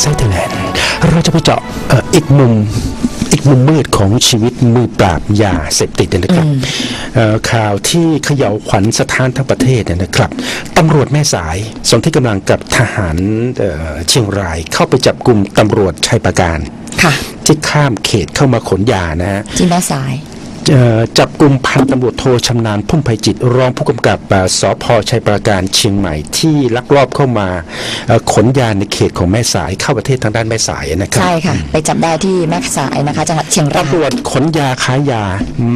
ไซต์ไทยแลนด์เราจะไปเจาะเอ่ออีกมุมอีกมุมมืดของชีวิตมือปราบยาเสพติดนะครับเอ่อข่าวที่เขย่าวขวัญสถานทั้งประเทศเนี่ยนะครับตำรวจแม่สายสนที่กำลังกับทหารเอ่อเชียงรายเข้าไปจับกลุ่มตำรวจชัยประการค่ะที่ข้ามเขตเข้ามาขนยานะฮะที่แม่สายเอ่อ จับกลุ่มพันตำรวจโทชำนาญพุ่มไพจิต รองผู้กำกับเอ่อสพชัยปราการเชียงใหม่ที่ลักลอบเข้ามาเอ่อขนยาในเขตของแม่สายเข้าประเทศทางด้านแม่สายนะครับใช่ค่ะ ไปจับได้ที่แม่สายนะคะจังหวัดเชียงรายตำรวจขนยาขายยา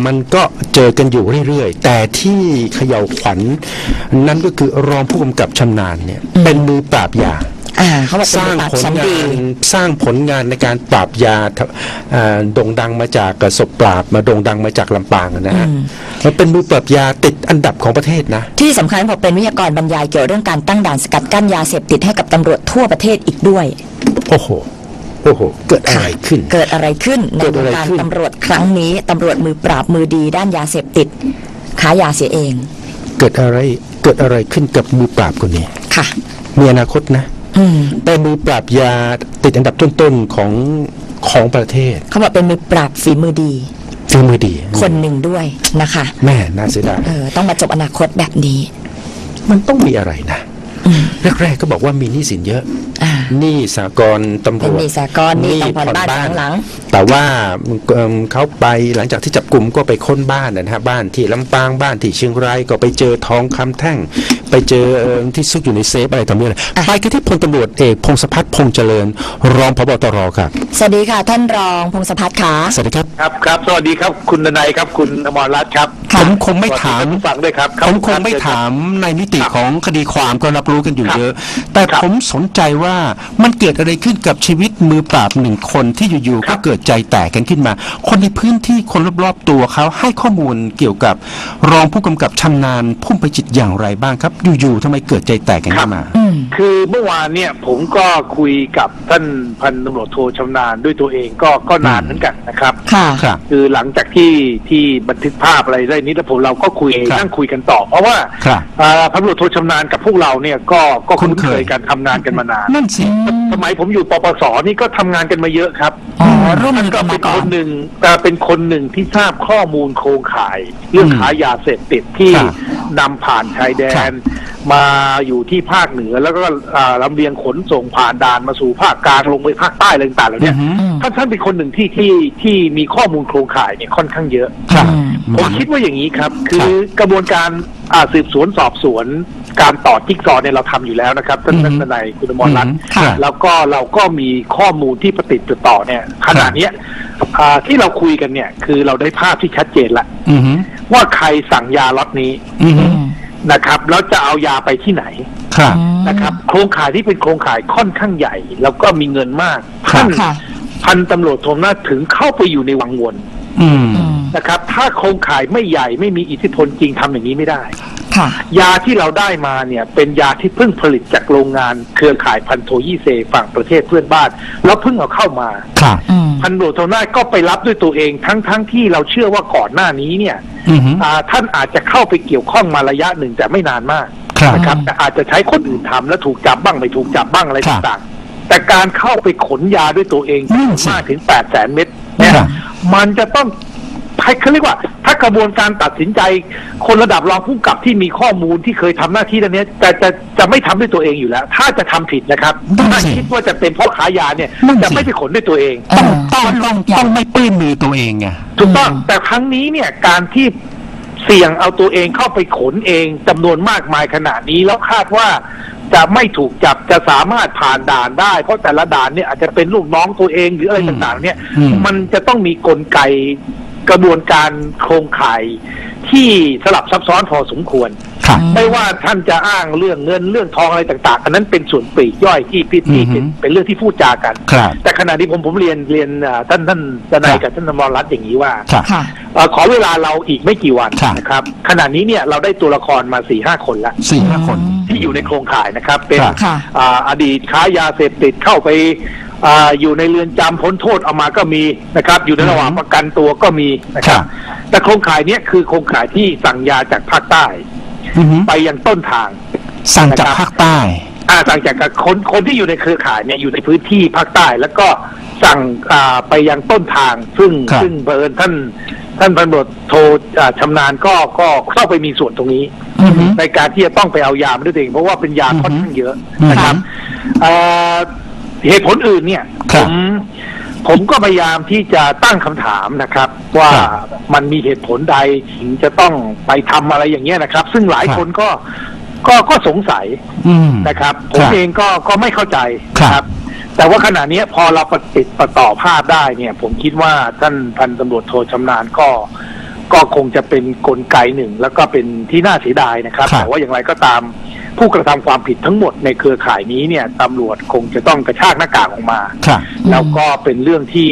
มันก็เจอกันอยู่เรื่อยๆ แต่ที่เขย่าวขวัญนั่นก็คือรองผู้กำกับชำนาญเนี่ยเป็นมือปราบยา อ่าเขาบอกสเป็นร้างปราบผลชั้นงาดีนสร้างผลงานในการปราบยาเอ่อโด่งดังมาจากกระสบปราบมาโด่งดังมาจากลำปางนะฮะมันเป็นมือปราบยาติดอันดับของประเทศนะ ที่สำคัญผมเป็นวิทยากรบรรยายเกี่ยวเรื่องการตั้งด่านสกัดกั้นยาเสพติดให้กับตำรวจทั่วประเทศอีกด้วย โอ้โหโอ้โห เกิดอะไรขึ้น เกิดอะไรขึ้นในเกิดวอะงไรการขึ้นตำรวจครั้งนี้ตำรวจมือปราบมือดีด้านยาเสพติดค้ายาเสียเอง เกิดอะไรเกิดอะไรขึ้นกับมือปราบคนนี้ ค่ะ มีอนาคตนะอืม เป็นมือปราบยาติดอันดับต้นๆของของประเทศ เขาบอกเป็นมือปราบฝีมือดีฝีมือดี คนหนึ่งด้วยนะคะ แม่น่าเสียดายเออต้องมาจบอนาคตแบบนี้ มันต้องมีอะไรนะแรกๆก็บอกว่ามีหนี้สินเยอะ อ่าหนี้สากลตำรวจเป็นหนี้สากลหนี้ต้องผ่อนบ้านหลัง แต่ว่าเอิ่มเขาไปหลังจากที่จับกลุ่มก็ไปค้นบ้านนะฮะบ้านที่ลำปางบ้านที่เชียงรายก็ไปเจอทองคำแท่ง ไปเจอเอิ่มที่ซุกอยู่ในเซฟอะไรต่อมีอะไรไปกันที่พลตำรวจเอกพงศพัฒน์พงษ์เจริญ รองพบตรครับสวัสดีค่ะ ท่านรองพงศพัฒน์ขาสวัสดีครับครับครับสวัสดีครับคุณดนัยครับคุณอมรรัตน์ครับค่ะผมคงไม่ถามสวัสดีท่นผู้ฟังด้วยครับผมคงไม่ถามในมิติของคดีความก็รับรู้กันอยู่เยอะ แต่ครับผมสนใจว่ามันเกิดอะไรขึ้นกับชีวิตมือปราบหนึ่งคนที่อยู่ๆก็เกิดใจแตกกันขึ้นมา คนในพื้นที่คนรอบๆตัวเขาให้ข้อมูลเกี่ยวกับรองผู้กำกับชำนาญพุ่มไปจิตอย่างไรบ้างครับ อยู่ๆทำไมเกิดใจแตกกันขึ้นมาอื คือเมื่อวานเนี่ยผมก็คุยกับท่านพันตำรวจโทชำนาญด้วยตัวเองก็ก็นานเหมือนกันนะครับค่ะครับคือหลังจากที่ที่บันทึกภาพอะไรได้นี้แล้วผมเราก็คุยครับนั่งคุยกันต่อ เพราะว่าครับอ่าพันตำรวจโทชำนาญกับพวกเราเนี่ยก็ก็คุ้คุ้นนเคเคย ยกันทำงานกันมานานนั่นสิสมัยผมอยู่ปปสนี่ก็ทำงานกันมาเยอะครับ อ๋อร่วมมือก็กันเป็มานก่อคนนหนึ่งแต่เป็นคนหนึ่งที่ทราบข้อมูลโครงข่าย เรื่องอืมขายยาเสพติดที่ครับนำผ่านชายแดครัน บมาอยู่ที่ภาคเหนือแล้วก็อ่าลำเลียงขนส่งผ่านด่านมาสู่ภาคกลางลงไปภาคใต้อะไรต่างๆเหล่าอืนี้อฮึอืมท่านท่านเป็นคนหนึ่งที่ที่ที่มีข้อมูลโครงข่ายเนี่ยค่อนข้างเยอะครับอืมผมคิดว่าอย่างนี้ครับ คือกระบวนการอ่าสืบสวนสอบสวนการต่อจิ๊กซอว์เนี่ยเราทำอยู่แล้วนะครับท่านอือฮึท่านทนายคุณอมรรัตน์ครับแล้วก็เราก็มีข้อมูลที่ประติดประต่อเนี่ยขณะเนี้ยอ่าที่เราคุยกันเนี่ย คือเราได้ภาพที่ชัดเจนละอือฮึว่าใครสั่งยาล็อตนี้อือฮึ นะครับ แล้วจะเอายาไปที่ไหนครับนะครับ โครงข่ายที่เป็นโครงข่ายค่อนข้างใหญ่ แล้วก็มีเงินมากครับท่านค่ะพันตำรวจโทมนาถถึงเข้าไปอยู่ในวังวนอืมอืมนะครับ ถ้าโครงข่ายไม่ใหญ่ไม่มีอิทธิพลจริงทำอย่างนี้ไม่ได้ค่ะ ยาที่เราได้มาเนี่ยเป็นยาที่เพิ่งผลิตจากโรงงานเครือข่ายพันโทยี่เซฝั่งประเทศเพื่อนบ้าน แล้วเพิ่งเอาเข้ามาครับอืมพันโดโทนาถก็ไปรับด้วยตัวเองทั้งทั้งที่เราเชื่อว่าก่อนหน้านี้เนี่ยอือฮึอ่าท่านอาจจะเข้าไปเกี่ยวข้องมาระยะหนึ่งแต่ไม่นานมากครับนะครับแต่อาจจะใช้คนอื่นทำแล้วถูกจับบ้างไม่ถูกจับบ้างอะไรครับต่างๆแต่การเข้าไปขนยาด้วยตัวเองนั่นสิมากถึงแปดแสนเม็ดเนี่ยครับมันจะต้อง ให้เขาเรียกว่าถ้ากระบวนการตัดสินใจ คนระดับรองผู้กำกับที่มีข้อมูลที่เคยทำหน้าที่ตรงนี้ยจะจะจะไม่ทำด้วยตัวเองอยู่แล้ว ถ้าจะทำผิดนะครับนั่นถ้าสิคิดว่าจะเป็นเพราะขายยาเนี่ยนั่นสิจะไม่ไปขนด้วยตัวเองเออต้องต้องต้องไม่ปลื้มมือตัวเองไงถูกต้องอืมแต่ครั้งนี้เนี่ยการที่เสี่ยงเอาตัวเองเข้าไปขนเองจำนวนมากมายขนาดนี้แล้วคาดว่าจะไม่ถูกจับจะสามารถผ่านด่านได้ เพราะแต่ละด่านเนี่ยอาจจะเป็นลูกน้องตัวเองหรืออะไรอืมต่างๆ เนี่ยอืมมันจะต้องมีกลไก กระบวนการโครงข่ายที่สลับซับซ้อนพอสมควร ครับ ไม่ว่าท่านจะอ้างเรื่องเงินเรื่องทองอะไรต่าง ๆ อันนั้นเป็นส่วนปลีกย่อยที่พี่ที่อือฮึเป็นเป็นเรื่องที่พูดจากัน ครับ แต่ขณะที่ผมผมเรียนเรียนอ่าท่านท่านทนายกับท่านธรรมรัตน์อย่างนี้ว่า ครับ ค่ะ เอ่อขอเวลาเราอีกไม่กี่วันครับ นะครับขณะนี้เนี่ยเราได้ตัวละครมาสี่ห้าคนแล้วสี่ห้าคน ที่อยู่ในโครงข่ายนะครับ เป็นครับ ค่ะ อ่าอดีตค้ายาเสพติดเข้าไป อาอยู่ในเรือนจำพ้นโทษออกมาก็มีนะครับ อยู่ในระหว่างประกันตัวก็มีนะครับ แต่โครงข่ายเนี้ยคือโครงข่ายที่สั่งยาจากภาคใต้อือฮึไปยังต้นทาง สั่งจากนะครับภาคใต้อ่าสั่งจากคนคนที่อยู่ในเครือข่ายเนี่ยอยู่ในพื้นที่ภาคใต้ แล้วก็สั่งอ่าไปยังต้นทาง ซึ่งครับซึ่งเบิร์นท่านท่านพันตำรวจโทอ่าชำนาญก็ก็เข้าไปมีส่วนตรงนี้อือฮึในการที่จะต้องไปเอายามาด้วยตัวเองเพราะว่าเป็นยาค่อนข้างเยอะอือฮึนะครับ เอ่อเหตุผลอื่นเนี่ยคผรับมผมก็พยายามที่จะตั้งคำถามนะครับ ว่าครับมันมีเหตุผลใดถึงจะต้องไปทำอะไรอย่างเงี้ยนะครับ ซึ่งหลายครับคนก็ก็ก็สงสัยอืมนะครับผคมรับเองก็ก็ไม่เข้าใจครับนะครับ แต่ว่าขณะนี้พอเราประติดประต่อภาพได้เนี่ย ผมคิดว่าท่านพันตำรวจโทชำนาญก็ ก็คงจะเป็นกลไกหนึ่ง แล้วก็เป็นที่น่าเสียดายนะครับครับแต่ว่าอย่างไรก็ตาม ผู้กระทำความผิดทั้งหมดในเครือข่ายนี้เนี่ยตำรวจคงจะต้องกระชากหน้ากากออกมาครับแล้วก็เป็นเรื่องที่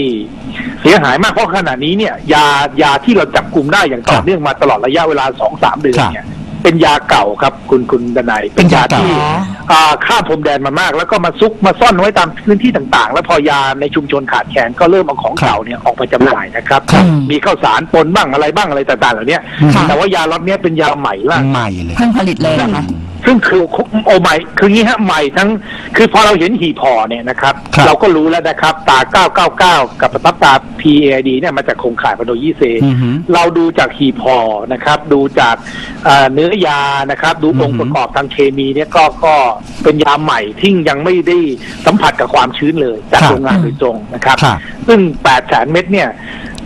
เสียหายมากเพราะขณะนี้เนี่ยยายาที่เราจับกลุ่มได้อย่างต่อครับเนื่องมาตลอดระยะเวลาสองสามเดือนครับเนี่ยเป็นยาเก่าครับคุณคุณดนายเป็นยาเก่าที่อ่าข้ามพรมแดนมามาก แล้วก็มาซุกมาซ่อนไว้ตามพื้นที่ต่างๆ แล้วพอยาในชุมชนขาดแคลนก็เริ่มเอาของเก่าเนี่ยออกมาจำหน่ายนะครับครับ มีข้าวสารปนบ้างอะไรบ้างอะไรต่างๆเหล่านี้ค่ะแต่ว่ายาล็อตเนี้ยเป็นยาใหม่ล่าสุดใหม่เลยเพิ่งผลิตเลยเหรอคะ ซึ่งคือโอใหม่คืองี้ฮะใหม่ทั้ง คือพอเราเห็นหีพอเนี่ยนะครับ ครับ เราก็รู้แล้วนะครับ ตา 999 กับประทับตา PAD เนี่ยมาจากโครงข่ายพนโดยี่เซ อือหือ เราดูจากหีพอนะครับ ดูจากเอ่อเนื้อยานะครับ ดูองค์อือหือประกอบทางเคมีเนี่ยก็ก็เป็นยาใหม่ที่ยังไม่ได้สัมผัสกับความชื้นเลย จากครับโรงงานโดยตรงนะครับ ครับ ซึ่ง8แสนเม็ดเนี่ย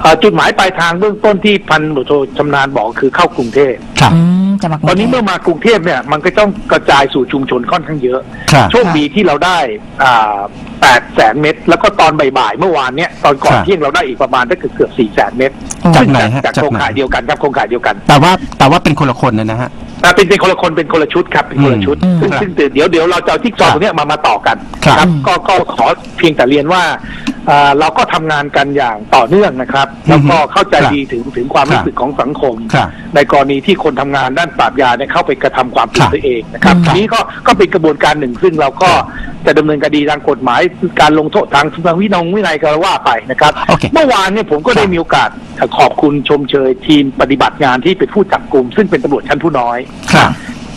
เอ่อจุดหมายปลายทางเบื้องต้นที่พันตำรวจโทชำนาญบอกคือเข้ากรุงเทพ ครับ อืม จะมากรุงตอนนี้เทพเมื่อมากรุงเทพเนี่ยมันก็ต้องกระจายสู่ชุมชนค่อนข้างเยอะ ครับโชคดีที่เราได้อ่า8แสนเม็ดแล้วก็ตอนบ่ายๆเมื่อวานเนี่ยตอนก่อนครับ เที่ยงเราได้อีกประมาณได้เกือบเกือบ4แสนเม็ดจากไหนฮะจากจากโครงไหนข่ายเดียวกันครับโครงข่ายเดียวกัน แต่ว่าแต่ว่าเป็นคนละคนนะฮะ อ่าเป็นเป็นคนละคนเป็นคนละชุดครับเป็นคนละชุดอืมซึ่งครับซึ่งเดี๋ยวเดี๋ยวเราจะเอาที่จอครับตรงเนี้ยมามาต่อกันครับ ก็ก็ขอเพียงแต่เรียนว่าอ่า เราก็ทำงานกันอย่างต่อเนื่องนะครับแล้วก็เข้าใจครับดีถึงถึงความครับรู้สึกของสังคมครับในกรณีที่คนทำงานด้านปราบยาเนี่ยเข้าไปกระทำความผิดครับตัวเองนะครับครับทีนี้ก็ก็เป็นกระบวนการหนึ่งซึ่งเราก็จะดำเนินคดีทางกฎหมายการลงโทษทางทางวินงวินัยก็ว่าไปนะครับโอเคเมื่อวานเนี่ยผมก็ได้ครับมีโอกาสขอบคุณชมเชยทีมปฏิบัติงานที่เป็นผู้จับกลุ่มซึ่งเป็นตำรวจชั้นผู้น้อย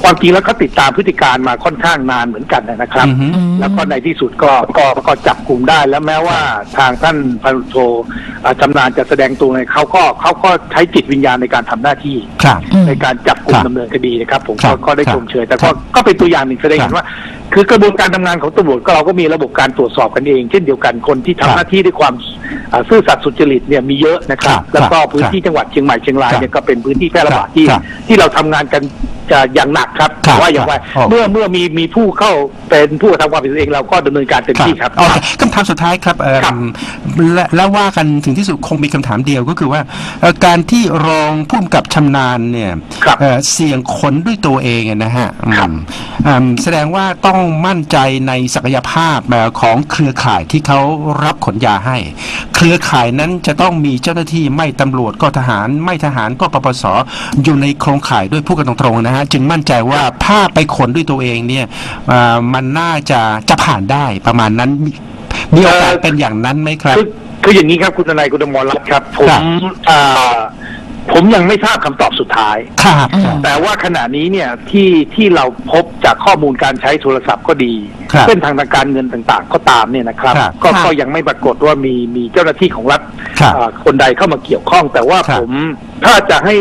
ครับความจริงแล้วเขาติดตามพฤติการมาค่อนข้างนานเหมือนกันนะครับอือฮึอืมแล้วก็ในที่สุดก็ก็ก็จับกลุ่มได้แล้วแม้ว่าทางท่านพันโทเอ่อชำนาญจะแสดงตัวในเขาก็เขาก็ใช้จิตวิญญาณในการทำหน้าที่ครับอืมในการจับกลุ่คมรับดำเนินคดีนะครับ ผมครัก็บก็ได้ครับชมเชยแต่ครัก็บก็เป็นตัวอย่างหนึ่งแสดงครับเห็นว่า คือกระบวนการทำงานของตำรวจก็เราก็มีระบบการตรวจสอบกันเอง เช่นเดียวกันคนที่ครัทำบหน้าที่ด้วยความเอ่อซื่อสัตย์สุจริตเนี่ยมีเยอะนะครับครับแล้วก็ครับพื้นที่จังหวัดเชียงใหม่เชียงรายครับเนี่ยก็เป็นพื้นที่แพร่ระบาดที่ครับที่เราทำงานกันจะอย่างหนักครับครับว่าอย่างไรครับเมื่อเมื่อมีมีผู้เข้าเป็นผู้กระทำความผิดเองเราก็ดำเนินการเต็มที่ครับโอเคคำถามสุดท้ายครับเอิ่มครับและแล้วว่ากันถึงที่สุดคงมีคำถามเดียวก็คือว่าเอ่อการที่รองผู้กำกับชำนาญเนี่ยครับเอ่อเสี่ยงขนด้วยตัวเองอะนะฮะอืมครับอืมแสดงว่าต้องมั่นใจในศักยภาพเอ่อของเครือข่ายที่เขารับขนยาให้ เครือข่ายนั้นจะต้องมีเจ้าหน้าที่ไม่ตำรวจก็ทหาร ไม่ทหารก็ปปสอยู่ในโครงข่ายด้วยผู้กันตรงๆนะฮะจึงมั่นใจว่าถ้าไปขนด้วยตัวเองเนี่ยเอ่อมันน่าจะจะผ่านได้ประมาณนั้นมีมีโอกาสเอ่อเป็นอย่างนั้นไหมครับคือคืออย่างนี้ครับคุณทนายคุณอมรรัตน์ครับผมครับอ่า ผมยังไม่ทราบคำตอบสุดท้าย ครับอืมแต่ว่าขณะนี้เนี่ยที่ที่เราพบจากข้อมูลการใช้โทรศัพท์ก็ดี ครับเส้นทางทางการเงินต่างๆ ก็ตามเนี่ยนะครับ ครับก็ครับก็ยังไม่ปรากฏว่ามีมีเจ้าหน้าที่ของรัฐครับอ่าคนใดเข้ามาเกี่ยวข้อง แต่ว่าครับ ผมถ้าจะให้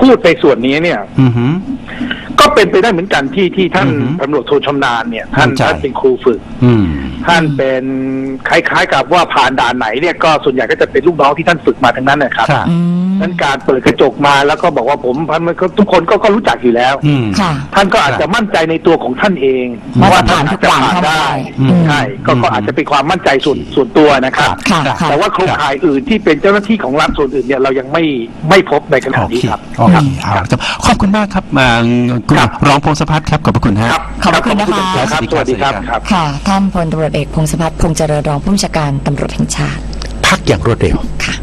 พูดในส่วนนี้เนี่ย อือหือ ก็ เป็นไปได้เหมือนกันที่ที่ท่านอือฮึตำรวจโทชำนาญเนี่ย ท่านมั่นใจท่านเป็นครูฝึกอืมท่านเป็นคล้ายๆ กับว่าผ่านด่านไหนเนี่ยก็ส่วนใหญ่ก็จะเป็นลูกน้องที่ท่านฝึกมาทั้งนั้นนะครับครับอืมนั้นการเปิดกระจกมาแล้วก็บอกว่าผมพันมันก็ทุกคนก็ก็รู้จักอยู่แล้วอืมค่ะท่านก็อาจจะมั่นใจในตัวของท่านเองว่าจะผ่านทุกอย่างท่เข้ามาได้อืมใช่ก็ก็อาจจะเป็นความมั่นใจส่วนส่วนตัวนะครับค่ะค่ะแต่ว่าโครงข่ายอื่นที่เป็นเจ้าหน้าที่ของรัฐส่วนอื่นเนี่ยเรายังไม่ไม่พบในขณะโอนี้เคครับโอเคเอาละครับขอบคุณมากครับมาคุณครับรองพงศพัฒน์ครับขอบพระคุณฮะครับขอบพระคุณนะคะ ครับสวัสดีครับครับ ค่ะ ท่านพลตำรวจเอกพงศพัฒน์พงษ์เจริญรองผู้บัญชาการตำรวจแห่งชาติ พักอย่างรวดเร็วค่ะ